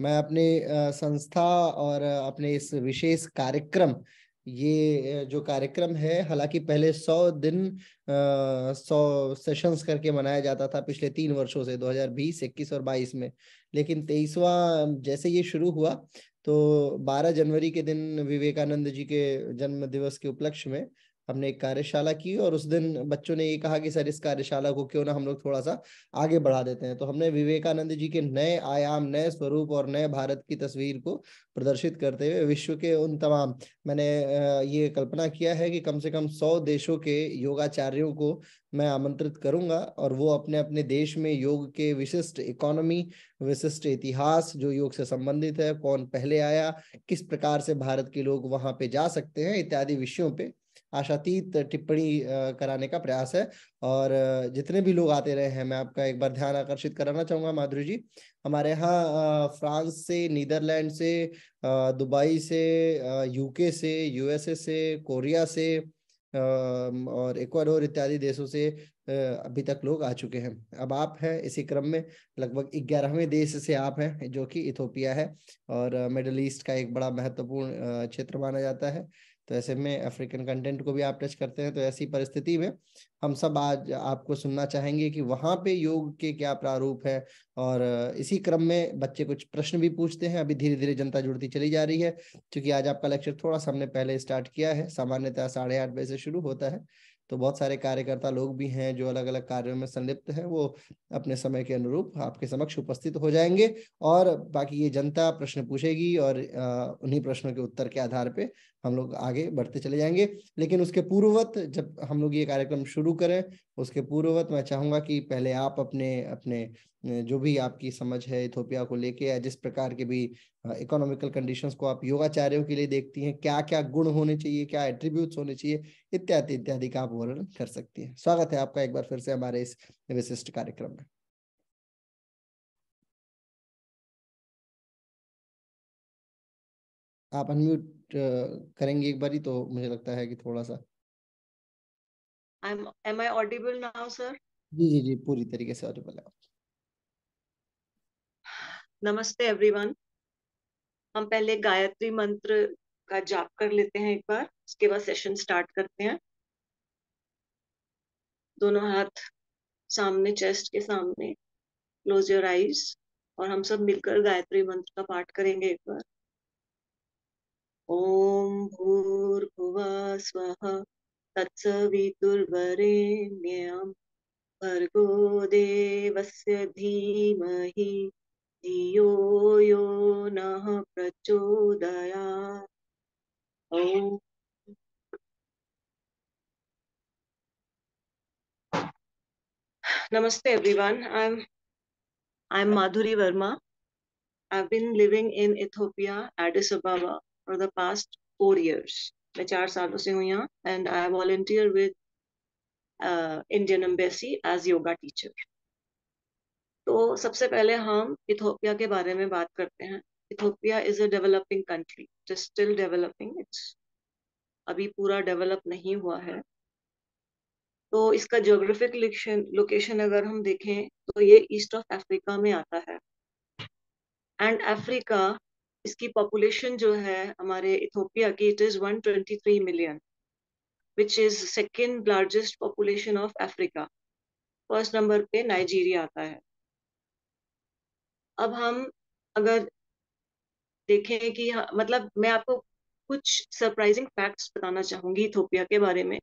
मैं अपने संस्था और अपने इस विशेष कार्यक्रम ये जो कार्यक्रम है हालाँकि पहले सौ दिन सौ सेशंस करके मनाया जाता था पिछले तीन वर्षों से 2020, 21 और 22 में। लेकिन तेईसवा जैसे ये शुरू हुआ तो 12 जनवरी के दिन विवेकानंद जी के जन्म दिवस के उपलक्ष्य में हमने एक कार्यशाला की और उस दिन बच्चों ने ये कहा कि, सर, इस कार्यशाला को क्यों ना हम लोग थोड़ा सा आगे बढ़ा देते हैं? तो हमने विवेकानंद जी के नए आयाम, नए स्वरूप और नए भारत की तस्वीर को प्रदर्शित करते हुए विश्व के उन तमाम, मैंने ये कल्पना किया है कि कम से कम सौ देशों के योगाचार्यों को मैं आमंत्रित करूँगा और वो अपने अपने देश में योग के विशिष्ट इकोनॉमी, विशिष्ट इतिहास, जो योग से संबंधित है, कौन पहले आया, किस प्रकार से भारत के लोग वहाँ पे जा सकते हैं, इत्यादि विषयों पे आशातीत टिप्पणी कराने का प्रयास है। और जितने भी लोग आते रहे हैं, मैं आपका एक बार ध्यान आकर्षित कराना चाहूँगा, माधुरी जी। हमारे यहाँ फ्रांस से, नीदरलैंड से दुबई से यूके से, यूएसए से, कोरिया से और इक्वाडोर इत्यादि देशों से अभी तक लोग आ चुके हैं। अब आप हैं इसी क्रम में, लगभग ग्यारहवें देश से आप हैं, जो कि इथोपिया है। और मिडल ईस्ट का एक बड़ा महत्वपूर्ण क्षेत्र माना जाता है। तो ऐसे में अफ्रीकन कंटेंट को भी आप टच करते हैं तो ऐसी परिस्थिति में हम सब आज आपको सुनना चाहेंगे कि वहाँ पे योग के क्या प्रारूप है और इसी क्रम में बच्चे कुछ प्रश्न भी पूछते हैं। अभी धीरे धीरे जनता जुड़ती चली जा रही है, क्योंकि आज आपका लेक्चर थोड़ा सा हमने पहले स्टार्ट किया है। सामान्यतः साढ़े आठ बजे से शुरू होता है तो बहुत सारे कार्यकर्ता लोग भी हैं जो अलग अलग कार्यों में संलिप्त हैं, वो अपने समय के अनुरूप आपके समक्ष उपस्थित हो जाएँगे और बाकी ये जनता प्रश्न पूछेगी और उन्हीं प्रश्नों के उत्तर के आधार पे हम लोग आगे बढ़ते चले जाएँगे। लेकिन उसके पूर्ववत जब हम लोग ये कार्यक्रम शुरू करें, उसके पूर्ववत मैं चाहूँगा कि पहले आप अपने अपने जो भी आपकी समझ है इथोपिया को लेके या जिस प्रकार के भी इकोनॉमिकल कंडीशंस को आप योगाचार्यों के लिए देखती हैं क्या क्या गुण होने चाहिए, क्या एट्रीब्यूट्स होने चाहिए, इत्यादि इत्यादि का आप वर्णन कर सकती हैं। स्वागत है आपका एक बार फिर से हमारे इस विशिष्ट कार्यक्रम में। आप अनम्यूट करेंगे एक बारी तो मुझे लगता है कि थोड़ा सा। I'm, am I audible now, sir? जी जी जी पूरी तरीके से ऑडिबल है। नमस्ते एवरीवन हम पहले गायत्री मंत्र का जाप कर लेते हैं एक बार उसके बाद सेशन स्टार्ट करते हैं। दोनों हाथ सामने चेस्ट के सामने क्लोज योर आईज और हम सब मिलकर गायत्री मंत्र का पाठ करेंगे एक बार। ओम भूर्भुवा स्व तत्सुर्वरेण्यम भर्गो देवस्य धीमहि धियो यो न प्रचोदया namaste everyone. I am I am Madhuri Verma I been living in Ethiopia Addis Ababa for the past four years. मैं चार सालों से हूँ यहाँ and I volunteer with Indian embassy as yoga teacher तो सबसे पहले हम इथोपिया के बारे में बात करते हैं। Ethiopia is a developing country still developing it's अभी पूरा डेवलप नहीं हुआ है। तो इसका जोग्राफिक लोकेशन अगर हम देखें तो ये ईस्ट ऑफ़ अफ्रीका में आता है। एंड अफ्रीका इसकी पॉपुलेशन जो है हमारे इथोपिया की it is 123 million which is second largest population of Africa first number पे नाइजीरिया आता है। अब हम अगर देखें कि मतलब मैं आपको कुछ सरप्राइजिंग फैक्ट्स बताना चाहूँगी इथोपिया के बारे में,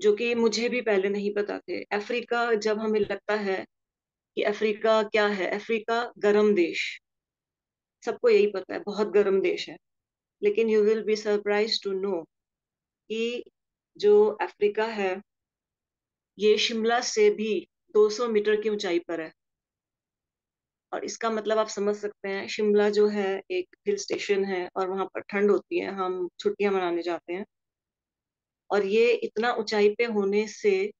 जो कि मुझे भी पहले नहीं पता थे। अफ्रीका, जब हमें लगता है कि अफ्रीका क्या है, अफ्रीका गर्म देश। सबको यही पता है, बहुत गर्म देश है। लेकिन you will be surprise to know कि जो अफ्रीका है, ये शिमला से भी 200 मीटर की ऊंचाई पर है। और इसका मतलब आप समझ सकते हैं, शिमला जो है, एक हिल स्टेशन है और वहाँ पर ठंड होती है, हम छुट्टियाँ मनाने जाते हैं। और ये इतना ऊंचाई पे होने से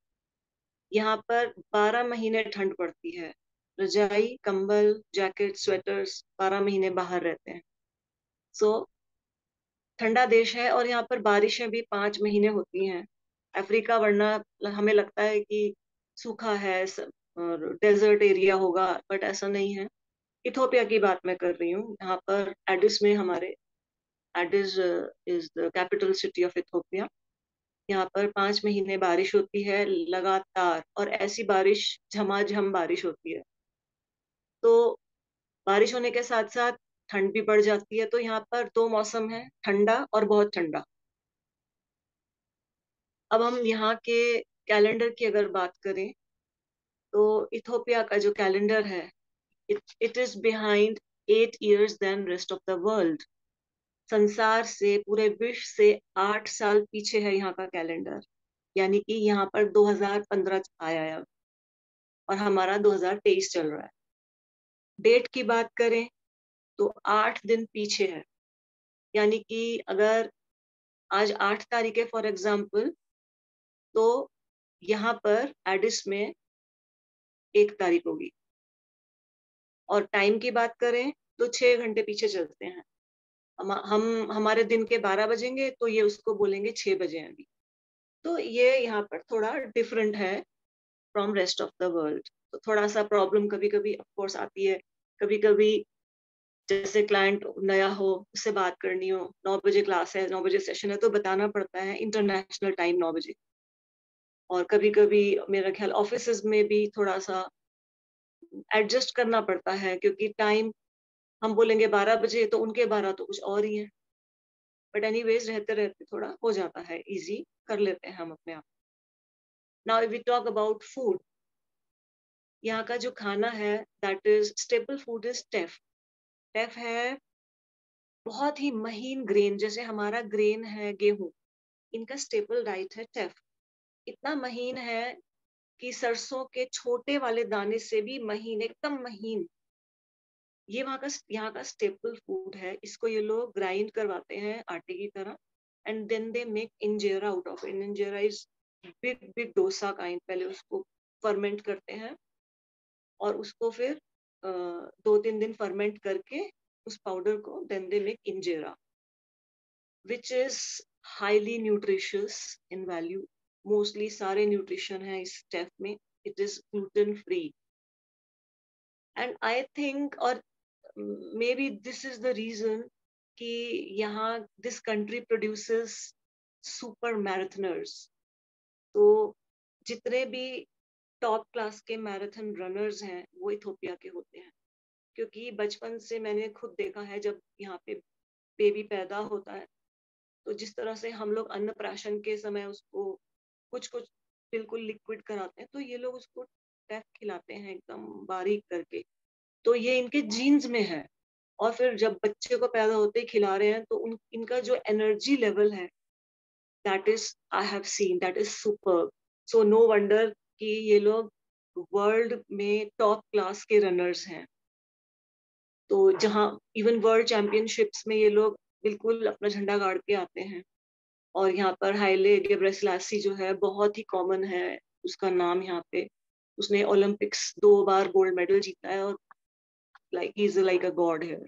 यहाँ पर 12 महीने ठंड पड़ती है। रजाई कंबल जैकेट स्वेटर्स बारह महीने बाहर रहते हैं। सो so, ठंडा देश है और यहाँ पर बारिशें भी पाँच महीने होती हैं। अफ्रीका वरना हमें लगता है कि सूखा है डेजर्ट एरिया होगा बट ऐसा नहीं है। इथोपिया की बात मैं कर रही हूँ। यहाँ पर एडिस में हमारे Addis is the capital city of Ethiopia यहाँ पर पाँच महीने बारिश होती है लगातार और ऐसी बारिश झमाझम बारिश होती है। तो बारिश होने के साथ साथ ठंड भी बढ़ जाती है तो यहाँ पर दो मौसम है, ठंडा और बहुत ठंडा। अब हम यहाँ के कैलेंडर की अगर बात करें तो इथोपिया का जो कैलेंडर है, it is behind eight years than rest of the world. संसार से, पूरे विश्व से आठ साल पीछे है यहाँ का कैलेंडर, यानी कि यहाँ पर 2015 आया है। और हमारा 2023 चल रहा है। डेट की बात करें तो आठ दिन पीछे है। यानी कि अगर आज आठ तारीख है फॉर एग्ज़ाम्पल तो यहाँ पर एडिस में एक तारीख होगी। और टाइम की बात करें तो छह घंटे पीछे चलते हैं। हम हम, हमारे दिन के बारह बजेंगे तो ये उसको बोलेंगे छह बजे अभी। तो ये यहाँ पर थोड़ा डिफरेंट है from rest of the world तो थोड़ा सा प्रॉब्लम कभी कभी ऑफकोर्स आती है। कभी कभी जैसे क्लाइंट नया हो, उससे बात करनी हो, नौ बजे क्लास है, नौ बजे सेशन है तो बताना पड़ता है इंटरनेशनल टाइम नौ बजे। और कभी कभी मेरा ख्याल ऑफ़िस में भी थोड़ा सा एडजस्ट करना पड़ता है, क्योंकि टाइम हम बोलेंगे बारह बजे तो उनके बारह तो कुछ और ही है। बट एनी रहते रहते थोड़ा हो जाता है ईजी कर लेते हैं हम अपने आप। Now we talk about food यहाँ का जो खाना है that is staple food is teff teff है बहुत ही महीन ग्रेन जैसे हमारा ग्रेन है गेहूँ, इनका स्टेपल डाइट है टेफ इतना महीन है कि सरसों के छोटे वाले दाने से भी महीन, एकदम महीन। ये वहाँ का, यहाँ का स्टेपल फ़ूड है। इसको ये लोग ग्राइंड करवाते हैं आटे की तरह and then they make injera out of injera is big big dosa kind पहले उसको फर्मेंट करते हैं। और उसको फिर दो तीन दिन फर्मेंट करके उस पाउडर को then they make injera which is highly nutritious in value mostly सारे न्यूट्रिशन है इस स्टेफ में. It is gluten free and I think और maybe this is the reason कि यहाँ this country produces super marathoners तो जितने भी टॉप क्लास के मैराथन रनर्स हैं, वो इथोपिया के होते हैं। क्योंकि बचपन से मैंने खुद देखा है, जब यहाँ पे बेबी पैदा होता है तो जिस तरह से हम लोग अन्न प्राशन के समय उसको कुछ कुछ बिल्कुल लिक्विड कराते हैं तो ये लोग उसको टैफ खिलाते हैं एकदम बारीक करके। तो ये इनके जीन्स में है। और फिर जब बच्चे को पैदा होते ही खिला रहे हैं तो उन, इनका जो एनर्जी लेवल है that is I have seen that is super so no wonder कि ये लोग वर्ल्ड में टॉप क्लास के रनर्स हैं। तो जहाँ इवन वर्ल्ड चैंपियनशिप्स में ये लोग बिल्कुल अपना झंडा गाड़ के आते हैं और यहाँ पर हाईले गेब्रेसलासी जो है बहुत ही कॉमन है, उसका नाम यहाँ पे। उसने ओलंपिक्स दो बार गोल्ड मेडल जीता है और like is like a god here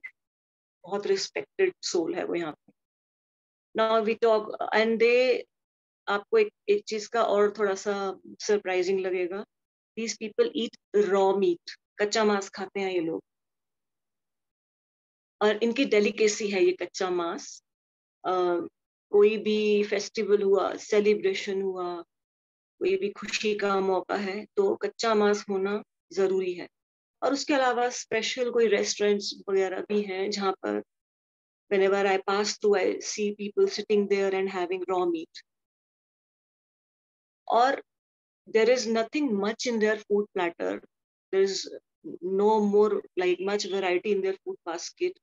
बहुत रिस्पेक्टेड सोल है वो यहाँ पे। नाउ वी टॉक एंड दे आपको एक एक चीज़ का और थोड़ा सा सरप्राइजिंग लगेगा। These people eat raw meat कच्चा मांस खाते हैं ये लोग। और इनकी डेलिकेसी है ये कच्चा मांस। कोई भी फेस्टिवल हुआ सेलिब्रेशन हुआ कोई भी खुशी का मौका है तो कच्चा मांस होना ज़रूरी है। और उसके अलावा स्पेशल कोई रेस्टोरेंट्स वगैरह भी हैं जहाँ पर whenever I pass through, I see people sitting there and having raw meat. Or there is nothing much in their food platter. There is no more like much variety in their food basket.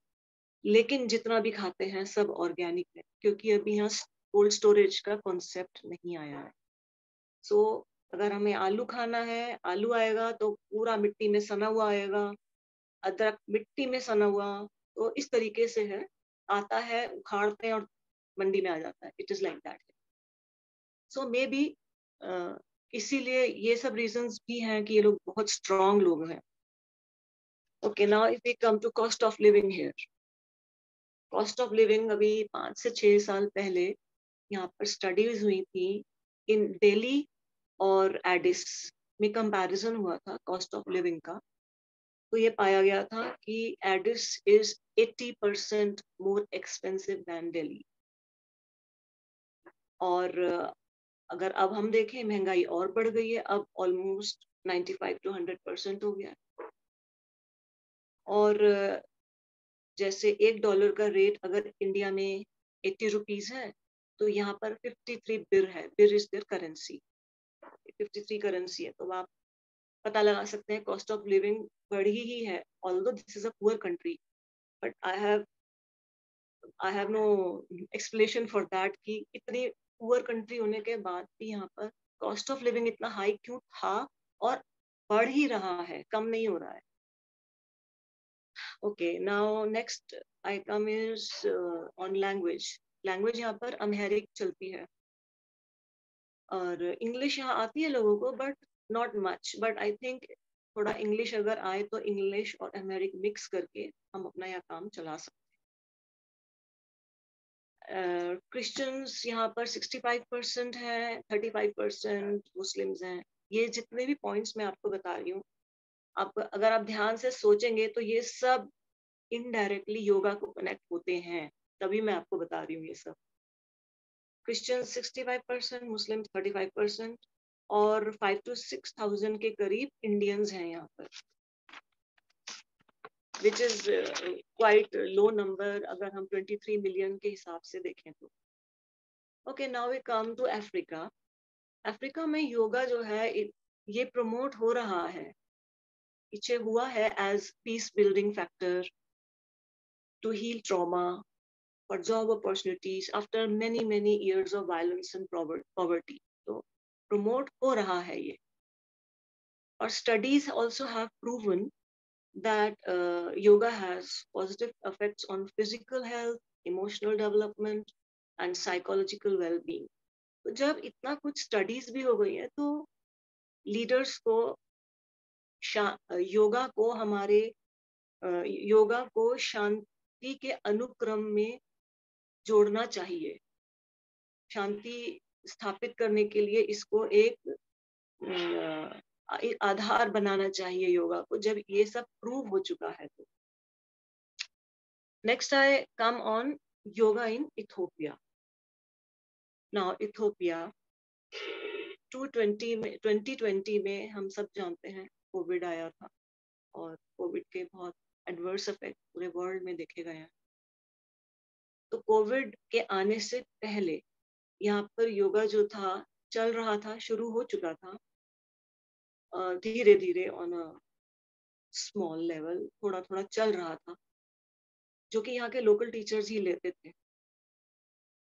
लेकिन जितना भी खाते हैं सब organic है क्योंकि अभी यहाँ कोल्ड स्टोरेज का कॉन्सेप्ट नहीं आया है सो so, अगर हमें आलू खाना है आलू आएगा तो पूरा मिट्टी में सना हुआ आएगा अदरक मिट्टी में सना हुआ तो इस तरीके से है आता है उखाड़ते हैं और मंडी में आ जाता है it is like that so maybe इसीलिए ये सब रीजंस भी हैं कि ये लोग बहुत स्ट्रॉन्ग लोग हैं। Okay now if we come to cost of living here cost of living अभी पाँच से छह साल पहले यहाँ पर स्टडीज़ हुई थी इन दिल्ली और एडिस में कंपैरिजन हुआ था कॉस्ट ऑफ़ लिविंग का। तो ये पाया गया था कि Addis is 80 percent more expensive than Delhi और अगर अब हम देखें, महँगाई और बढ़ गई है, अब ऑलमोस्ट 95 टू 100 परसेंट हो गया और, जैसे एक डॉलर का रेट अगर इंडिया में 80 रुपीज़ है तो यहाँ पर 53 बिर है बिर इज़ देयर करेंसी 53 करेंसी है तो आप पता लगा सकते हैं कॉस्ट ऑफ़ लिविंग बढ़ी ही है although this is a poor country but I have I have no explanation for that कि इतनी पुअर कंट्री होने के बाद भी यहाँ पर कॉस्ट ऑफ़ लिविंग इतना हाई क्यों था और बढ़ ही रहा है, कम नहीं हो रहा है। Okay now next I come is on language language यहाँ पर अमेरिक चलती है। और इंग्लिश यहाँ आती है लोगों को but not much but I think थोड़ा इंग्लिश अगर आए तो इंग्लिश और अमेरिक मिक्स करके हम अपना यहाँ काम चला सकते क्रिश्चियंस यहाँ पर 65 परसेंट है 35 परसेंट मुस्लिम्स हैं। ये जितने भी पॉइंट्स मैं आपको बता रही हूँ, आप अगर आप ध्यान से सोचेंगे तो ये सब इनडायरेक्टली योगा को कनेक्ट होते हैं, तभी मैं आपको बता रही हूँ ये सब। क्रिश्चियन 65 परसेंट मुस्लिम 35 परसेंट और फाइव टू सिक्स थाउज़ेंड के करीब इंडियंस हैं यहाँ पर। Which is quite low number अगर हम 23 मिलियन के हिसाब से देखें तो। Okay now we come to Africa Africa में योगा जो है ये प्रमोट हो रहा है। पीछे हुआ है as peace building factor to heal trauma और job opportunities after many many years of violence and poverty तो प्रमोट हो रहा है ये। और studies also have proven that uh, yoga has positive effects on physical health, emotional development and psychological well-being. तो जब इतना कुछ स्टडीज़ भी हो गई है तो लीडर्स को योगा को हमारे योगा को शांति के अनुक्रम में जोड़ना चाहिए शांति स्थापित करने के लिए इसको एक आधार बनाना चाहिए योगा को, जब ये सब प्रूव हो चुका है तो। Next I come on yoga in Ethiopia now Ethiopia 220 में 2020 में हम सब जानते हैं कोविड आया था और कोविड के बहुत एडवर्स इफ़ेक्ट पूरे वर्ल्ड में देखे गए हैं। तो कोविड के आने से पहले यहाँ पर योगा जो था, चल रहा था, शुरू हो चुका था। धीरे धीरे ऑन अ स्मॉल लेवल थोड़ा थोड़ा चल रहा था जो कि यहाँ के लोकल टीचर्स ही लेते थे।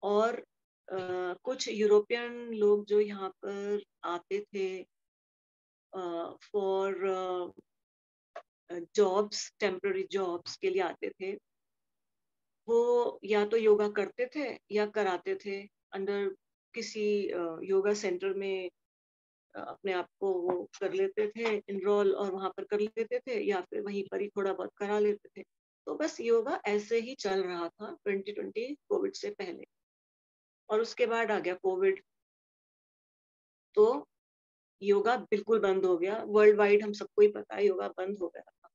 और uh, कुछ यूरोपियन लोग जो यहाँ पर आते थे फॉर जॉब्स टेम्प्ररी जॉब्स के लिए आते थे वो या तो योगा करते थे या कराते थे अंडर किसी योगा सेंटर में अपने आप को वो कर लेते थे इनरोल और वहाँ पर कर लेते थे या फिर वहीं पर ही थोड़ा बहुत करा लेते थे। तो बस योगा ऐसे ही चल रहा था 2020 कोविड से पहले। और उसके बाद आ गया कोविड तो योगा बिल्कुल बंद हो गया। वर्ल्ड वाइड हम सबको ही पता है योगा बंद हो गया था।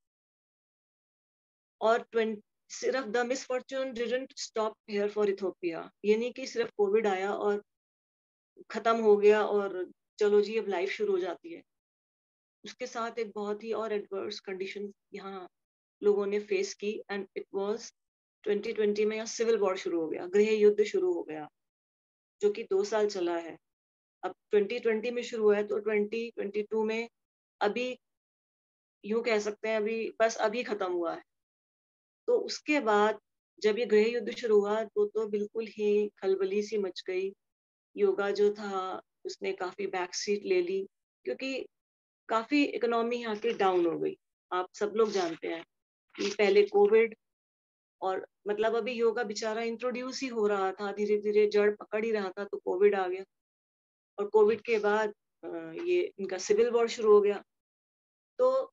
और सिर्फ़ the misfortune didn't stop here for Ethiopia ये नहीं कि सिर्फ़ कोविड आया और खत्म हो गया और चलो जी, अब लाइफ शुरू हो जाती है। उसके साथ एक बहुत ही और एडवर्स कंडीशन यहाँ लोगों ने फेस की एंड इट वाज 2020 में यहाँ सिविल वॉर शुरू हो गया, गृह युद्ध शुरू हो गया, जो कि दो साल चला है। अब 2020 में शुरू हुआ है तो 2022 में अभी, यूँ कह सकते हैं अभी, बस अभी खत्म हुआ है। तो उसके बाद जब ये गृह युद्ध शुरू हुआ तो तो बिल्कुल ही खलबली सी मच गई। योगा जो था उसने काफ़ी बैक सीट ले ली, क्योंकि काफ़ी इकोनॉमी यहाँ की डाउन हो गई। आप सब लोग जानते हैं कि पहले कोविड और मतलब अभी योगा बेचारा इंट्रोड्यूस ही हो रहा था धीरे धीरे जड़ पकड़ ही रहा था तो कोविड आ गया। और कोविड के बाद ये इनका सिविल वॉर शुरू हो गया। तो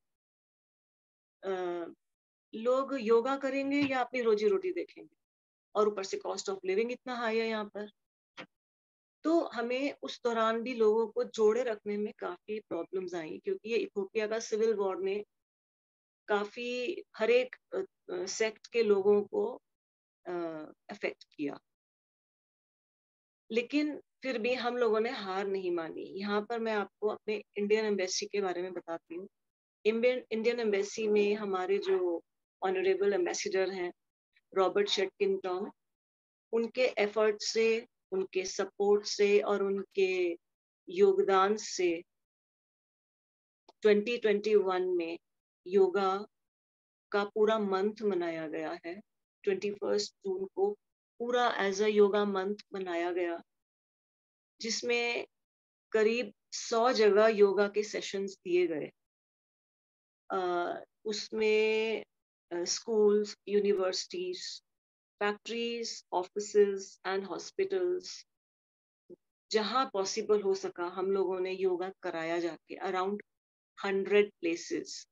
लोग योगा करेंगे या अपनी रोजी रोटी देखेंगे? और ऊपर से कॉस्ट ऑफ़ लिविंग इतना हाई है यहाँ पर। तो हमें उस दौरान भी लोगों को जोड़े रखने में काफ़ी प्रॉब्लम्स आई, क्योंकि ये इथोपिया का सिविल वॉर ने काफ़ी हर एक सेक्ट के लोगों को अफेक्ट किया। लेकिन फिर भी हम लोगों ने हार नहीं मानी। यहाँ पर मैं आपको अपने इंडियन एम्बेसी के बारे में बताती हूँ। इंडियन एम्बेसी में हमारे जो ऑनरेबल एम्बेसडर हैं रॉबर्ट शेटकिन उनके एफर्ट से उनके सपोर्ट से और उनके योगदान से 2021 में योगा का पूरा मंथ मनाया गया है। ट्वेंटी फ़र्स्ट जून को पूरा एज अ योगा मंथ मनाया गया, जिसमें करीब सौ जगह योगा के सेशंस दिए गए। उसमें schools universities factories office and hospitals जहाँ पॉसिबल हो सका, हम लोगों ने योगा कराया जाके अराउंड हंड्रेड प्लेसेस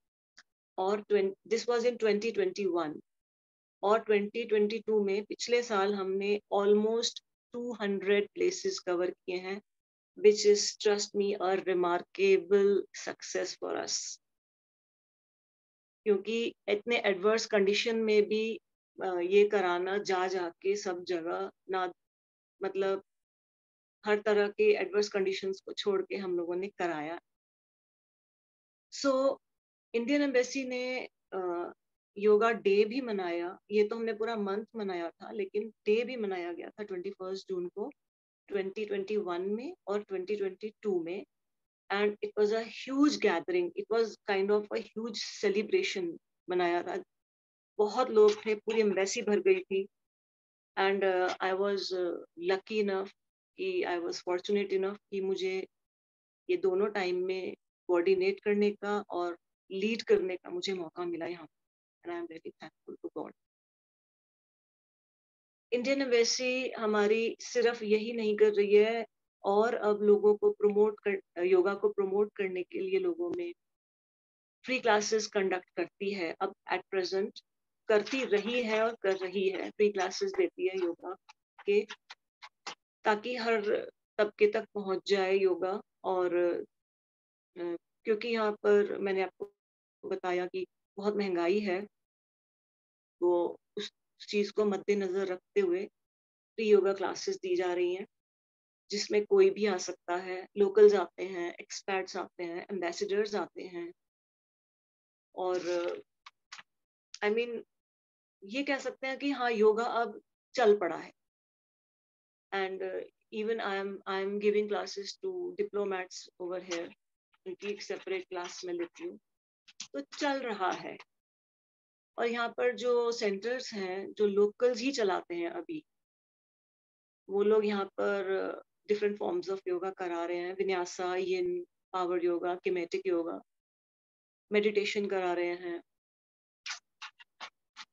और दिस वाज इन 2021 और 2022 में पिछले साल हमने ऑलमोस्ट 200 प्लेसेस कवर किए हैं which is trust me a remarkable success for us क्योंकि इतने एडवर्स कंडीशन में भी ये कराना, जा जाके सब जगह ना मतलब हर तरह के एडवर्स कंडीशंस को छोड़ के हम लोगों ने कराया। सो इंडियन एम्बेसी ने योगा डे भी मनाया। ये तो हमने पूरा मंथ मनाया था, लेकिन डे भी मनाया गया था ट्वेंटी फ़र्स्ट जून को 2021 में और 2022 में। And it was a huge gathering it was kind of a huge celebration मनाया था। बहुत लोग थे पूरी एम्बेसी भर गई थी। And I was lucky enough कि आई वॉज़ फॉर्चुनेट इनफ कि मुझे ये दोनों टाइम में कोऑर्डिनेट करने का और लीड करने का मुझे मौका मिला यहाँ and I'm very thankful to God. Indian embassy हमारी सिर्फ़ यही नहीं कर रही है और अब लोगों को प्रमोट कर योगा को प्रमोट करने के लिए लोगों में फ्री क्लासेस कंडक्ट करती है अब एट प्रेजेंट करती रही है और कर रही है। फ्री क्लासेस देती है योगा के ताकि हर तबके तक पहुँच जाए योगा। और क्योंकि यहाँ पर मैंने आपको बताया कि बहुत महँगाई है तो उस चीज़ को मद्देनजर रखते हुए फ्री योगा क्लासेस दी जा रही हैं जिसमें कोई भी आ सकता है। लोकल्स आते हैं एक्सपर्ट्स आते हैं एम्बेसडर्स आते हैं। और आई I मीन mean, ये कह सकते हैं कि हाँ योगा अब चल पड़ा है। And even I am I am giving classes to diplomats over here उनकी एक सेपरेट क्लास में लेती हूँ। तो चल रहा है। और यहाँ पर जो सेंटर्स हैं, जो लोकल्स ही चलाते हैं अभी, वो लोग यहाँ पर डिफरेंट फॉर्म्स ऑफ़ योगा करा रहे हैं। Vinyasa yin power yoga kemetic yoga meditation करा रहे हैं।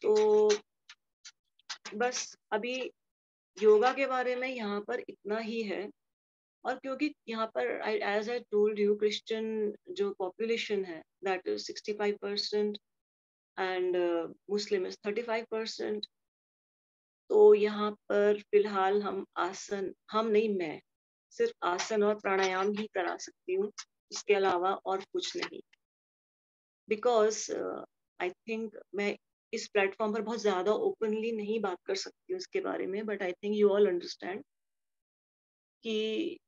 तो बस अभी योगा के बारे में यहाँ पर इतना ही है। और क्योंकि यहाँ पर as I told you Christian जो पॉपुलेशन है that is sixty five percent and Muslim is thirty five percent तो यहाँ पर फ़िलहाल हम आसन, हम नहीं, मैं सिर्फ़ आसन और प्राणायाम ही करा सकती हूँ, इसके अलावा और कुछ नहीं। बिकॉज़ आई थिंक मैं इस प्लेटफॉर्म पर बहुत ज़्यादा ओपनली नहीं बात कर सकती इसके बारे में but I think you all understand कि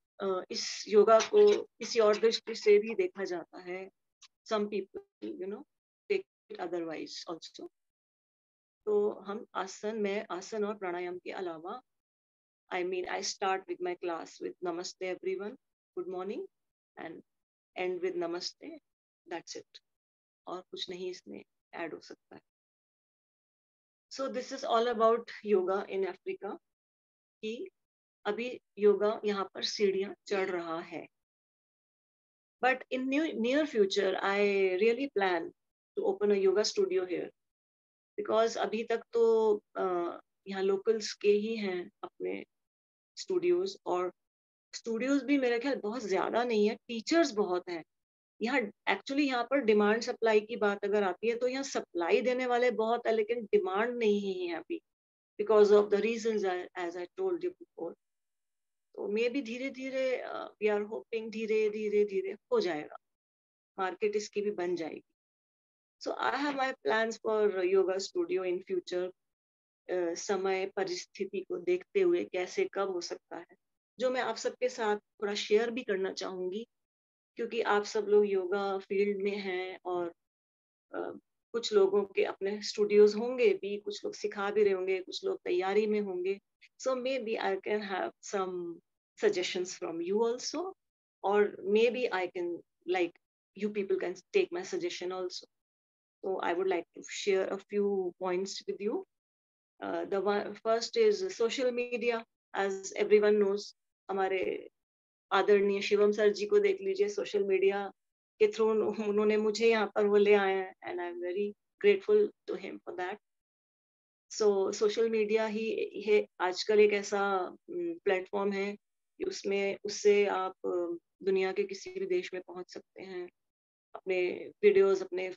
इस योगा को किसी और दृष्टि से भी देखा जाता है। Some people you know take it otherwise also तो हम आसन, में आसन और प्राणायाम के अलावा I mean I start with my class with namaste everyone good morning and and with namaste that's it और कुछ नहीं इसमें ऐड हो सकता है। So this is all about yoga in Africa कि अभी योगा यहाँ पर सीढ़ियाँ चढ़ रहा है। But in new near future I really plan to open a yoga studio here, because अभी तक तो यहाँ लोकल्स के ही हैं अपने स्टूडियोज और स्टूडियोज भी मेरा ख्याल बहुत ज़्यादा नहीं है टीचर्स बहुत हैं। यहाँ एक्चुअली यहाँ पर डिमांड सप्लाई की बात अगर आती है तो यहाँ सप्लाई देने वाले बहुत है लेकिन डिमांड नहीं है अभी because of the reason as I told you before तो मे भी धीरे धीरे वी आर होपिंग धीरे धीरे धीरे हो जाएगा। मार्केट इसकी भी बन जाएगी। So I my plans for yoga studio in future. Uh, समय परिस्थिति को देखते हुए कैसे कब हो सकता है जो मैं आप सबके साथ थोड़ा शेयर भी करना चाहूँगी। क्योंकि आप सब लोग योगा फ़ील्ड में हैं और आ, कुछ लोगों के अपने स्टूडियोज होंगे भी कुछ लोग सिखा भी रहे होंगे कुछ लोग तैयारी में होंगे। So maybe I can have some suggestions from you also और maybe I can like you people can take my suggestion also so I would like to share a few points with you the first is social media as everyone knows हमारे आदरणीय Shivam sir जी को देख लीजिए social media के through उन्होंने मुझे यहाँ पर वो ले आए हैं and I am very grateful to him for that so social media ही है आजकल एक ऐसा प्लेटफॉर्म है, उसमें, उससे आप दुनिया के किसी भी देश में पहुँच सकते हैं। अपने वीडियोस अपने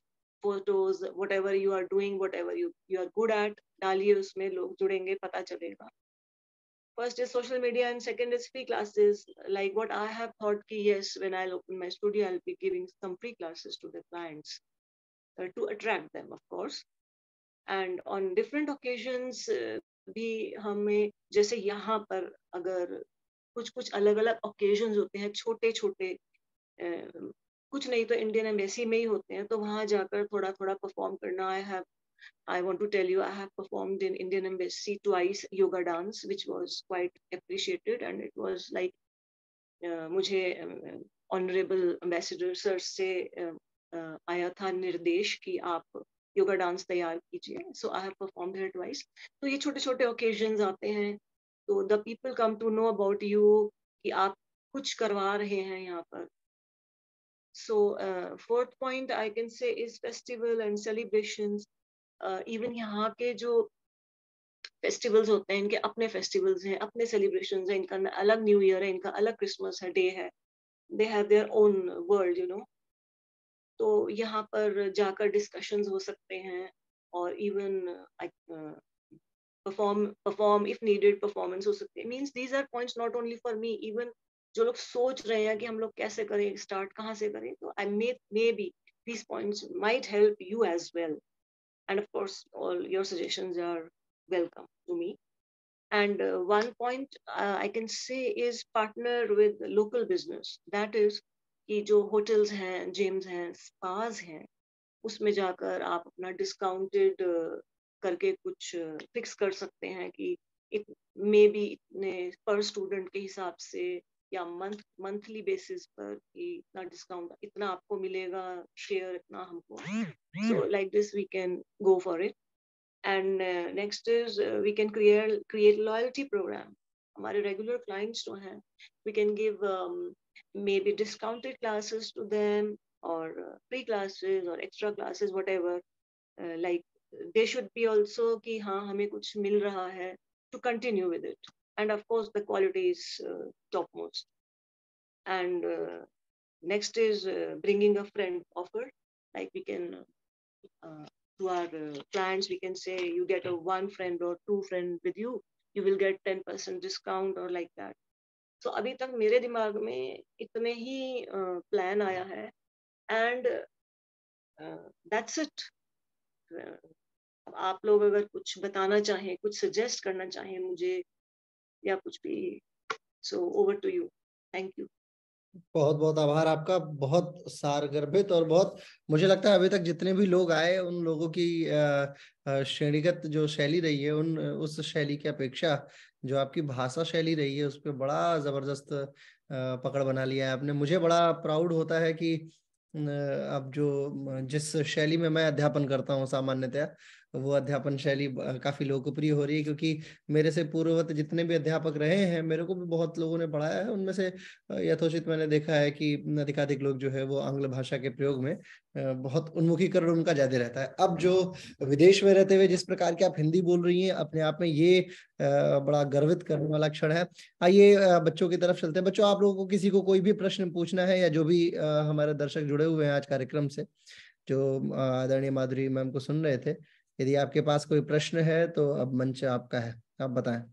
photos whatever you are doing whatever you you are good at डालिए उसमें, लोग जुड़ेंगे, पता चलेगा। First is social media and second is free classes like what i have thought ki yes when i'll open my studio i'll be giving some free classes to the clients uh, to attract them of course and on different occasions uh, भी हमें जैसे यहाँ पर अगर कुछ कुछ अलग अलग ओकेजन होते हैं छोटे छोटे uh, कुछ नहीं तो इंडियन एम्बेसी में ही होते हैं तो वहाँ जाकर थोड़ा थोड़ा परफॉर्म करना I have I want to tell you, I have performed in Indian Embassy twice yoga dance, which was quite appreciated, and it was like uh, मुझे ऑनरेबल एम्बेसडर सर से आया था निर्देश कि आप योगा डांस तैयार कीजिए so I have perform here twice तो ये छोटे छोटे ओकेजन्स आते हैं तो the people come to know about you कि आप कुछ करवा रहे हैं यहाँ पर so fourth point I can say is festival and celebrations even यहाँ के जो फेस्टिवल्स होते हैं, इनके अपने फेस्टिवल्स हैं, अपने सेलिब्रेशन हैं, इनका अलग न्यू ईयर है, इनका अलग क्रिसमस है डे है। They have their own world you know तो यहाँ पर जाकर डिस्कशन हो सकते हैं और even perform perform if needed performance हो सकती है। Means these are points not only for me even जो लोग सोच रहे हैं कि हम लोग कैसे करें स्टार्ट कहाँ से करें तो I may maybe these points might help you as well and of course all your suggestions are welcome to me and uh, one point uh, i can say is partner with local business that is कि जो hotels हैं gyms हैं spas हैं उसमें जाकर आप अपना discounted करके कुछ फिक्स कर सकते हैं कि मे बी इतने पर स्टूडेंट के हिसाब से या मंथ मंथली बेसिस पर कि इतना डिस्काउंट इतना आपको मिलेगा शेयर इतना हमको। So like this we can go for it and next is we can create create loyalty programme हमारे रेगुलर क्लाइंट्स जो हैं we can give maybe discounted classes to them और फ्री क्लासेस और extra classes whatever like they should be also कि हाँ हमें कुछ मिल रहा है to continue with it and of course the quality is uh, topmost and uh, next is uh, bringing a friend offer like we can to our clients we can say you get a one friend or two friend with you you will get 10% discount or like that so अभी तक मेरे दिमाग में इतने ही plan आया है and that's it आप लोग अगर कुछ बताना चाहें कुछ सजेस्ट करना चाहें मुझे या कुछ भी। So over to you thank you बहुत बहुत आभार आपका, बहुत सार गर्भित और बहुत, मुझे लगता है अभी तक जितने भी लोग आए, उन लोगों की श्रेणीगत जो शैली रही है, उन, उस शैली की अपेक्षा, जो आपकी भाषा शैली रही है, उस पर बड़ा ज़बरदस्त पकड़ बना लिया है आपने। मुझे बड़ा प्राउड होता है कि अब जो, जिस शैली में मैं अध्यापन करता हूँ सामान्यतया वो अध्यापन शैली काफ़ी लोकप्रिय हो रही है क्योंकि मेरे से पूर्ववत जितने भी अध्यापक रहे हैं, मेरे को भी बहुत लोगों ने पढ़ाया है। उनमें से यथोचित मैंने देखा है कि अधिकाधिक लोग जो है वो आंग्ल भाषा के प्रयोग में बहुत उन्मुखीकरण उनका ज़्यादा रहता है। अब जो विदेश में रहते हुए जिस प्रकार की आप हिंदी बोल रही हैं, अपने आप में ये बड़ा गर्वित करने वाला क्षण है। आइए बच्चों की तरफ़ चलते हैं। बच्चों, आप लोगों को किसी को कोई भी प्रश्न पूछना है या जो भी हमारे दर्शक जुड़े हुए हैं आज कार्यक्रम से, जो आदरणीय माधुरी मैम को सुन रहे थे यदि आपके पास कोई प्रश्न है तो अब मंच आपका है। आप बताएँ।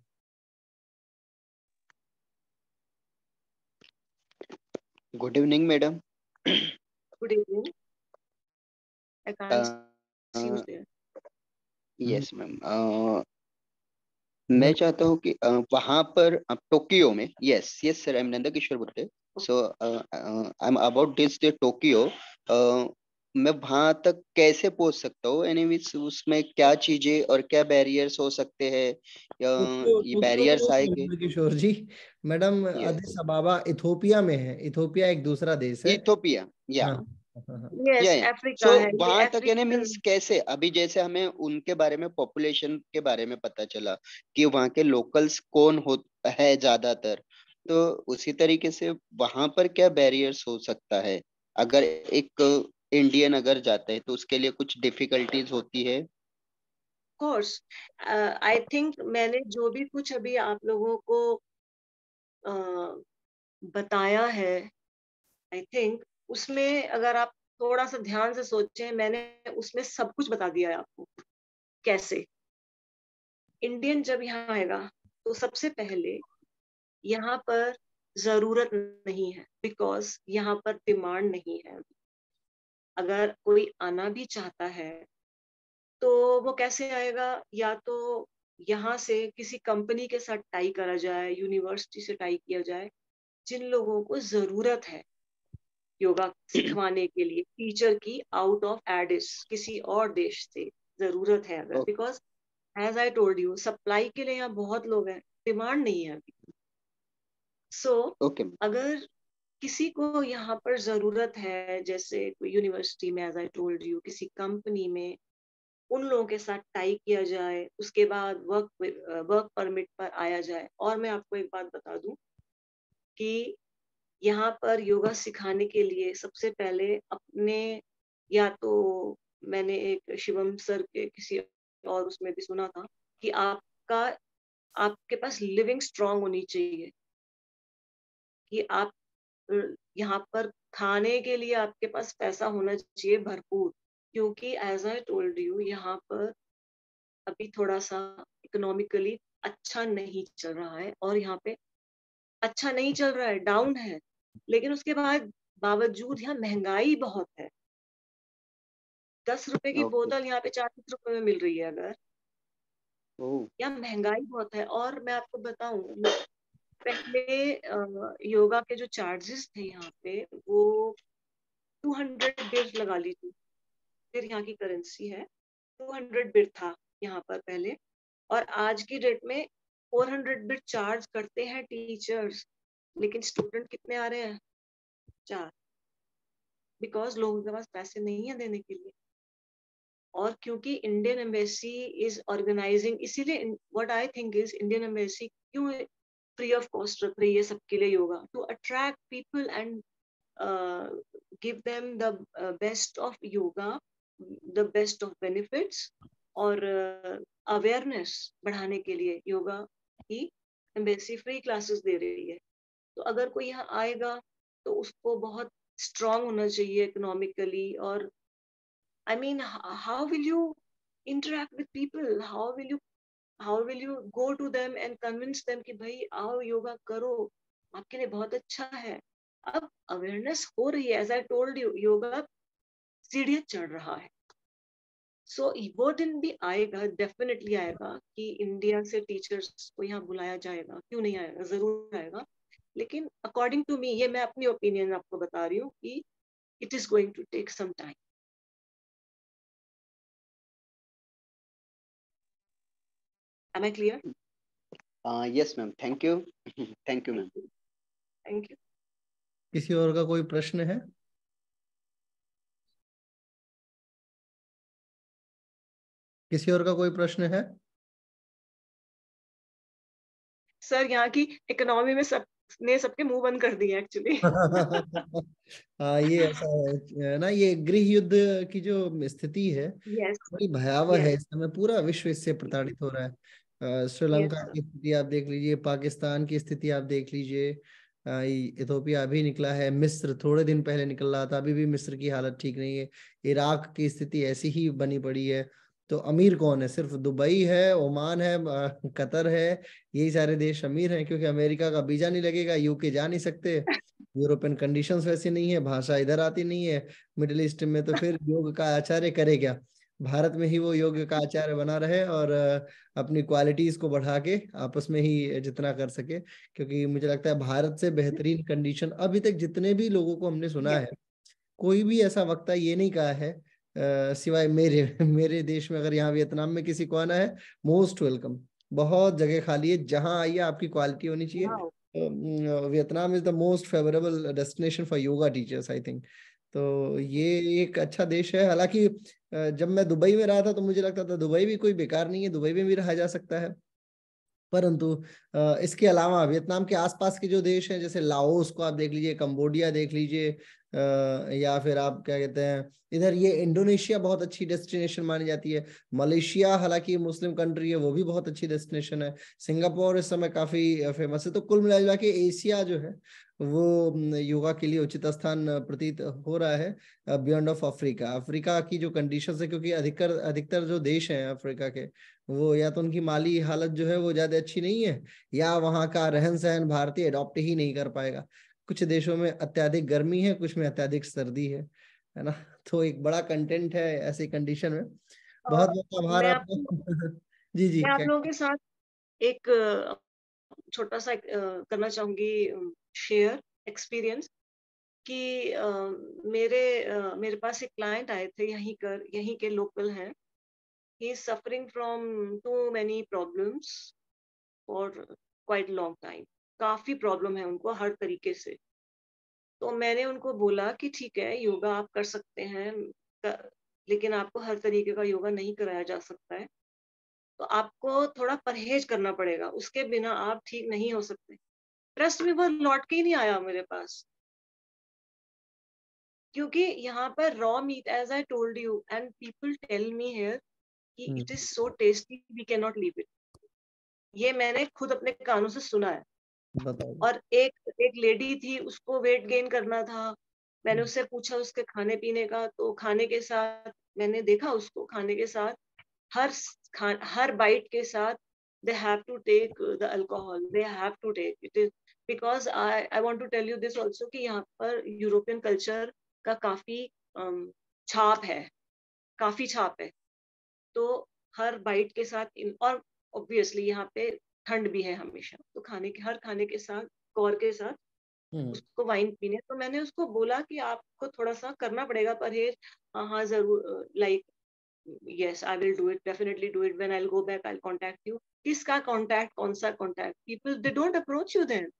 Good evening madam good evening I can't. Yes ma'am मैं चाहता हूँ कि वहाँ पर टोक्यो में yes yes sir I am Nanda Kishore Butte so I am about this Tokyo मैं वहाँ तक कैसे पहुँच सकता हूँ? यानी उसमें क्या चीज़ें और क्या बैरियर्स हो सकते हैं? या तो, ये बैरियर्स आएँगे Kishore ji. Madam Addis Ababa Ethiopia में है। इथोपिया एक दूसरा देश है। इथोपिया या। हाँ। सो वहाँ तक यानी मीन्स कैसे? अभी जैसे हमें उनके बारे में पॉपुलेशन के बारे में पता चला कि वहाँ के लोकल्स कौन हो है ज़्यादातर तो उसी तरीके से वहाँ पर क्या बैरियर्स हो सकता है? अगर एक इंडियन अगर जाता है तो उसके लिए कुछ डिफिकल्टीज होती है? कोर्स आई थिंक मैंने जो भी कुछ अभी आप लोगों को uh, बताया है आई थिंक उसमें अगर आप थोड़ा सा ध्यान से सोचें मैंने उसमें सब कुछ बता दिया है आपको। कैसे? इंडियन जब यहाँ आएगा तो सबसे पहले यहाँ पर ज़रूरत नहीं है बिकॉज़ यहाँ पर डिमांड नहीं है। अगर कोई आना भी चाहता है तो वो कैसे आएगा? या तो यहाँ से किसी कंपनी के साथ टाई करा जाए यूनिवर्सिटी से टाई किया जाए जिन लोगों को ज़रूरत है योगा सिखवाने के लिए टीचर की आउट ऑफ़ एडिस किसी और देश से ज़रूरत है अगर। Because as I told you supply के लिए यहाँ बहुत लोग हैं डिमांड नहीं है अभी। सो so, okay. अगर किसी को यहाँ पर ज़रूरत है, जैसे कोई यूनिवर्सिटी में एज आई टोल्ड यू किसी कंपनी में उन लोगों के साथ टाई किया जाए, उसके बाद वर्क वर्क परमिट पर आया जाए। और मैं आपको एक बात बता दूँ कि यहाँ पर योगा सिखाने के लिए सबसे पहले अपने, या तो मैंने एक शिवम सर के किसी और उसमें भी सुना था कि आपका, आपके पास लिविंग स्ट्रांग होनी चाहिए। कि आप यहाँ पर खाने के लिए आपके पास पैसा होना चाहिए भरपूर क्योंकि एज आई टोल्ड यू यहाँ पर अभी थोड़ा सा इकोनॉमिकली अच्छा नहीं चल रहा है और यहाँ पे अच्छा नहीं चल रहा है डाउन है लेकिन उसके बाद बावजूद यहाँ महँगाई बहुत है। दस रुपए की बोतल यहाँ पे चालीस रुपए में मिल रही है अगर। यहाँ महँगाई बहुत है और मैं आपको बताऊँ पहले योगा के जो चार्जेस थे यहाँ पे, वो टू हंड्रेड बिर लगा लीजिए। फिर यहाँ की करेंसी है। टू हंड्रेड बिर था यहाँ पर पहले। और आज की डेट में फोर हंड्रेड बिर चार्ज करते हैं टीचर्स लेकिन स्टूडेंट कितने आ रहे हैं? चार। बिकॉज़ लोगों के पास पैसे नहीं है देने के लिए। और क्योंकि इंडियन एम्बेसी इज़ ऑर्गेनाइजिंग इसीलिए what I think is Indian embassy क्यों फ्री ऑफ़ कॉस्ट रख रही है सबके लिए yoga. To attract people and give them the best of yoga the best of benefits और अवेयरनेस uh, बढ़ाने के लिए योगा की एम्बेसी फ्री क्लासेस दे रही है। तो अगर कोई यहाँ आएगा तो उसको बहुत स्ट्रांग होना चाहिए इकोनॉमिकली और I mean how will you interact with people how will you how will you go to them and convince them कि भाई आओ योगा करो आपके लिए बहुत अच्छा है। अब अवेयरनेस हो रही है। As I told you yoga सीढ़ियाँ चढ़ रहा है। सो so, वो दिन भी आएगा डेफिनेटली आएगा कि इंडिया से टीचर्स को यहाँ बुलाया जाएगा। क्यों नहीं आएगा? ज़रूर आएगा। लेकिन अकॉर्डिंग टू मी ये मैं अपनी ओपिनियन आपको बता रही हूँ कि it is going to take some time Am I clear? Uh, yes, ma'am. Thank you. Thank you, ma'am. Thank you. किसी और का कोई प्रश्न है किसी और का कोई प्रश्न है सर यहाँ की इकोनॉमी में सबने सबके मुँह बंद कर दिए एक्चुअली हाँ ये ऐसा है ना ये गृह युद्ध की जो स्थिति है yes. बड़ी भयावह yes. है इस समय पूरा विश्व इससे प्रताड़ित हो रहा है श्रीलंका yes. की स्थिति आप देख लीजिए पाकिस्तान की स्थिति आप देख लीजिए। इथोपिया अभी निकला है मिस्र थोड़े दिन पहले निकल रहा था अभी भी मिस्र की हालत ठीक नहीं है। इराक की स्थिति ऐसी ही बनी पड़ी है। तो अमीर कौन है? सिर्फ़ दुबई है ओमान है कतर है यही सारे देश अमीर हैं क्योंकि अमेरिका का वीज़ा नहीं लगेगा यूके जा नहीं सकते। यूरोपियन कंडीशंस वैसी नहीं है भाषा इधर आती नहीं है। मिडिल ईस्ट में तो फिर योग का आचार्य करे क्या? भारत में ही वो योग का आचार्य बना रहे और अपनी क्वालिटीज को बढ़ा के आपस में ही जितना कर सके क्योंकि मुझे लगता है भारत से बेहतरीन कंडीशन अभी तक जितने भी लोगों को हमने सुना है कोई भी ऐसा वक्ता ये नहीं कहा है सिवाय मेरे मेरे देश में अगर यहाँ वियतनाम में किसी को आना है मोस्ट वेलकम बहुत जगह खाली है जहाँ आइए आपकी क्वालिटी होनी चाहिए। Vietnam is the most favourable destination for yoga teachers I think तो ये एक अच्छा देश है। हालाँकि जब मैं दुबई में रहा था तो मुझे लगता था दुबई भी कोई बेकार नहीं है, दुबई में भी रहा जा सकता है। परंतु इसके अलावा वियतनाम के आसपास के जो देश हैं, जैसे लाओस को आप देख लीजिए, कंबोडिया देख लीजिए या फिर आप क्या कहते हैं, इधर ये इंडोनेशिया बहुत अच्छी डेस्टिनेशन मानी जाती है। मलेशिया हालाँकि मुस्लिम कंट्री है, वो भी बहुत अच्छी डेस्टिनेशन है। सिंगापुर इस समय काफ़ी फ़ेमस है। तो कुल मिला के एशिया जो है वो योगा के लिए उचित स्थान प्रतीत हो रहा है बियॉन्ड ऑफ़ अफ्रीका। अफ्रीका की जो कंडीशन है क्योंकि अधिकतर अधिकतर जो देश हैं अफ्रीका के वो या तो उनकी माली हालत जो है वो ज़्यादा अच्छी नहीं है या वहाँ का रहन सहन भारतीय अडॉप्ट ही नहीं कर पाएगा। कुछ देशों में अत्याधिक गर्मी है कुछ में अत्याधिक सर्दी है है ना? तो एक बड़ा कंटेंट है ऐसी कंडीशन में। बहुत बहुत आभार आपको। जी जी आप लोगों के साथ एक छोटा सा करना चाहूँगी शेयर एक्सपीरियंस कि मेरे मेरे पास एक क्लाइंट आए थे यहीं कर यहीं के लोकल हैं। He is suffering from too many problems for quite long time काफ़ी प्रॉब्लम है उनको हर तरीके से। तो मैंने उनको बोला कि ठीक है योगा आप कर सकते हैं कर, लेकिन आपको हर तरीके का योगा नहीं कराया जा सकता है। तो आपको थोड़ा परहेज करना पड़ेगा उसके बिना आप ठीक नहीं हो सकते। ट्रस्ट में वो लौट के ही नहीं आया मेरे पास। क्योंकि यहाँ पर raw meat as I told you and people tell me here कि it is so tasty we can not leave it ये मैंने खुद अपने कानों से सुना है। और एक एक लेडी थी उसको वेट गेन करना था। मैंने हम्म। उससे पूछा उसके खाने पीने का तो खाने के साथ मैंने देखा उसको खाने के साथ हर हर बाइट के साथ they have to take the alcohol they have to take it is because i i want to tell you this also कि यहाँ पर यूरोपियन कल्चर का काफ़ी छाप है। काफ़ी छाप है। तो हर बाइट के साथ और ऑब्वियसली यहाँ पे ठंड भी है हमेशा। तो खाने के हर खाने के साथ कौर के साथ हम्म। उसको वाइन पीने। तो मैंने उसको बोला कि आपको थोड़ा सा करना पड़ेगा परहेज हाँ हाँ ज़रूर like yes I will do it definitely do it when I go back I contact you किसका कांटेक्ट कौन सा contact people they don't approach you then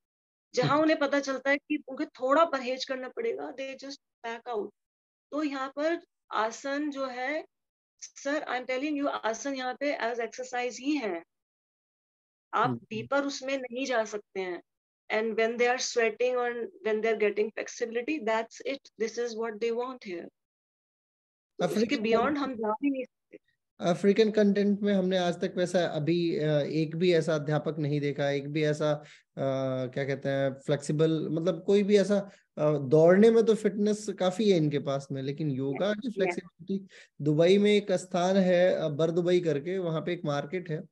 जहाँ उन्हें पता चलता है कि उनको थोड़ा परहेज करना पड़ेगा दे जस्ट बैक आउट तो यहाँ पर आसन जो है sir I am telling you आसन यहाँ पे एज एक्सरसाइज ही है। आप डीपर हम्म। उसमें नहीं जा सकते हैं। And when they are sweating or when they're getting flexibility that's it. This is what they want here उसके बियॉन्ड हम जा भी नहीं अफ्रीकन कंटेंट में हमने आज तक वैसा अभी एक भी ऐसा अध्यापक नहीं देखा एक भी ऐसा आ, क्या कहते हैं फ्लेक्सिबल मतलब कोई भी ऐसा दौड़ने में तो फिटनेस काफ़ी है इनके पास में लेकिन योगा की फ्लेक्सिबिलिटी दुबई में एक स्थान है बर दुबई करके वहाँ पे एक मार्केट है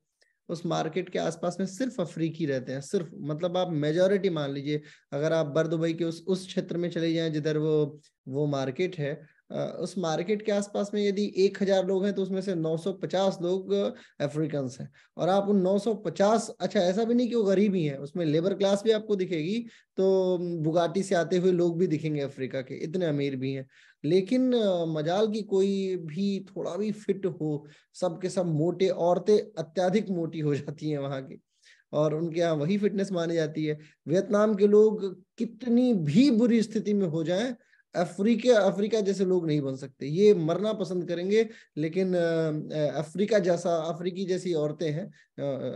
उस मार्केट के आसपास में सिर्फ़ अफ्रीकी रहते हैं सिर्फ़ मतलब आप मेजोरिटी मान लीजिए अगर आप बर दुबई के उस उस क्षेत्र में चले जाएँ जिधर वो वो मार्केट है उस मार्केट के आसपास में यदि एक हज़ार लोग हैं तो उसमें से 950 लोग अफ्रीकन हैं। और आप उन 950 अच्छा ऐसा भी नहीं कि वो गरीब ही है, उसमें लेबर क्लास भी आपको दिखेगी तो बुगाटी से आते हुए लोग भी दिखेंगे अफ्रीका के, इतने अमीर भी हैं। लेकिन मजाल की कोई भी थोड़ा भी फिट हो, सब के सब मोटे औरतें अत्याधिक मोटी हो जाती हैं वहाँ की, और उनके यहाँ वही फिटनेस मानी जाती है। वियतनाम के लोग कितनी भी बुरी स्थिति में हो जाएँ अफ्रीका अफ्रीका जैसे लोग नहीं बन सकते। ये मरना पसंद करेंगे, लेकिन अफ्रीका जैसा, अफ्रीकी जैसी औरतें हैं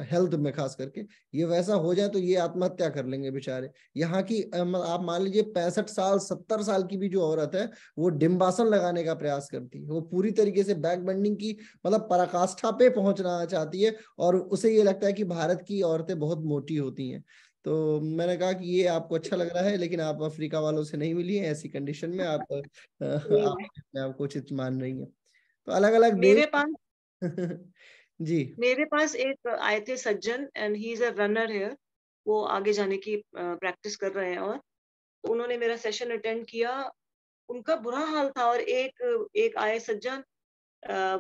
हेल्थ में खास करके, ये वैसा हो जाए तो ये आत्महत्या कर लेंगे बेचारे। यहाँ की आप मान लीजिए पैंसठ साल, सत्तर साल की भी जो औरत है, वो डिम्बासन लगाने का प्रयास करती है। वो पूरी तरीके से बैक बेंडिंग की मतलब पराकाष्ठा पे पहुँचना चाहती है, और उसे ये लगता है कि भारत की औरतें बहुत मोटी होती हैं। तो मैंने कहा कि ये आपको अच्छा लग रहा है लेकिन आप अफ्रीका वालों से नहीं मिली है ऐसी कंडीशन में आप आप आपको उचित मान रही हैं। तो अलग अलग मेरे पास जी। मेरे पास एक आए थे सज्जन and he is a runner here वो आगे जाने की प्रैक्टिस कर रहे हैं और उन्होंने मेरा सेशन अटेंड किया। उनका बुरा हाल था और एक एक आए सज्जन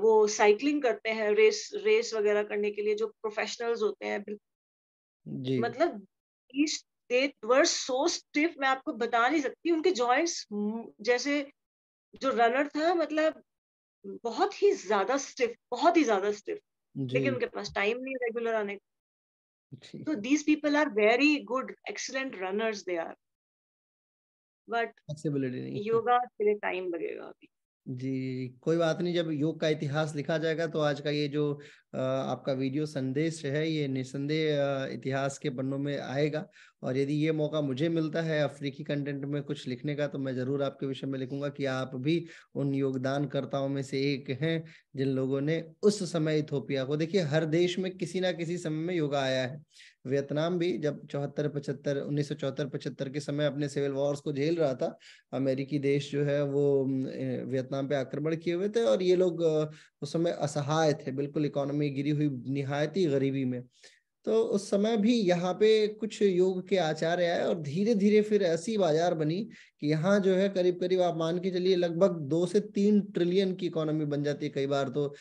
वो साइकिलिंग करते हैं रेस रेस वगैरह करने के लिए जो प्रोफेशनल्स होते हैं जी। मतलब दे वर सो स्टिफ मैं आपको बता नहीं सकती उनके जॉइंट्स जैसे जो रनर था मतलब बहुत ही ज़्यादा स्टिफ बहुत ही ज़्यादा स्टिफ लेकिन उनके पास टाइम नहीं रेगुलर आने का। तो these people are very good excellent runners they are but yoga के लिए टाइम लगेगा अभी। जी, कोई बात नहीं, जब योग का इतिहास लिखा जाएगा तो आज का ये जो आपका वीडियो संदेश है, ये निसंदेह इतिहास के पन्नों में आएगा और यदि ये मौका मुझे मिलता है अफ्रीकी कंटेंट में कुछ लिखने का तो मैं ज़रूर आपके विषय में लिखूँगा कि आप भी उन योगदानकर्ताओं में से एक हैं जिन लोगों ने उस समय इथोपिया को, देखिए, हर देश में किसी ना किसी समय में योगा आया है। वियतनाम भी जब चौहत्तर, पचहत्तर, उन्नीस सौ चौहत्तर, पचहत्तर के समय अपने सिविल वॉर्स को झेल रहा था, अमेरिकी देश जो है वो वियतनाम पे आक्रमण किए हुए थे और ये लोग उस समय असहाय थे, बिल्कुल इकोनॉमी गिरी हुई निहायती गरीबी में। तो उस समय भी यहाँ पे कुछ योग के आचार्य आए और धीरे धीरे फिर ऐसी बाज़ार बनी कि यहाँ जो है करीब करीब आप मान के चलिए लगभग दो से तीन ट्रिलियन की इकोनॉमी बन जाती है कई बार तो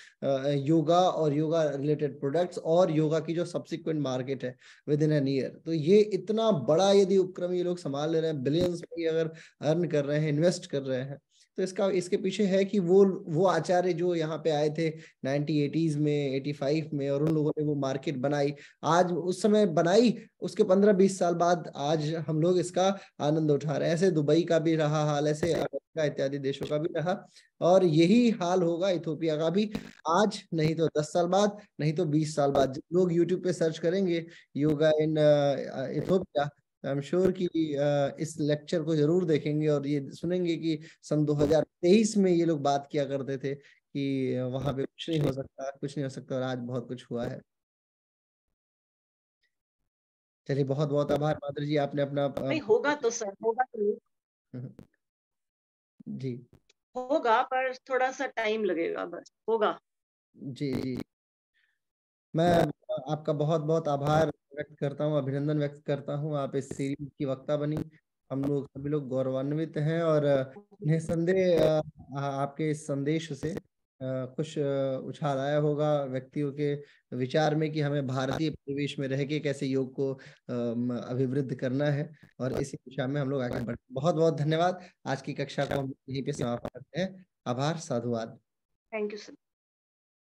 योगा और योगा रिलेटेड प्रोडक्ट्स और योगा की जो सब्सिक्वेंट मार्केट है विद इन एन ईयर। तो ये इतना बड़ा यदि उपक्रम ये लोग संभाल ले रहे हैं, बिलियंस में अगर अर्न कर रहे हैं, इन्वेस्ट कर रहे हैं तो इसका, इसके पीछे है कि वो वो आचार्य जो यहाँ पे आए थे नाइनटी एटीज में एटी फाइव में और उन लोगों ने वो मार्केट बनाई। आज उस समय बनाई, उसके पंद्रह बीस साल बाद आज हम लोग इसका आनंद उठा रहे हैं। ऐसे दुबई का भी रहा हाल, ऐसे अमेरिका, इत्यादि देशों का भी रहा और यही हाल होगा इथोपिया का भी। आज नहीं तो दस साल बाद, नहीं तो बीस साल बाद। लोग यूट्यूब पे सर्च करेंगे yoga in Ethiopia I am sure कि इस लेक्चर को ज़रूर देखेंगे और ये सुनेंगे कि सन 2023 में ये लोग बात किया करते थे कि वहाँ पे कुछ नहीं हो सकता कुछ नहीं हो सकता और आज बहुत कुछ हुआ है। चलिए बहुत बहुत आभार माधुर जी आपने अपना नहीं होगा तो सर होगा तो जी। होगा पर थोड़ा सा टाइम लगेगा बस होगा। जी जी। मैं आपका बहुत बहुत आभार। व्यक्त करता हूँ, अभिनंदन व्यक्त करता हूँ। आप इस सीरीज़ की वक्ता बनी। हम लोग, सभी लोग गौरवान्वित हैं और निसंदेह आपके इस संदेश से कुछ उछाल आया होगा व्यक्तियों के विचार में कि हमें भारतीय परिवेश में रह के कैसे योग को अभिवृद्ध करना है और इसी दिशा में हम लोग आगे बढ़े बहुत बहुत धन्यवाद। आज की कक्षा को हम यहीं पे समाप्त करते हैं। आभार, साधुवाद। Thank you sir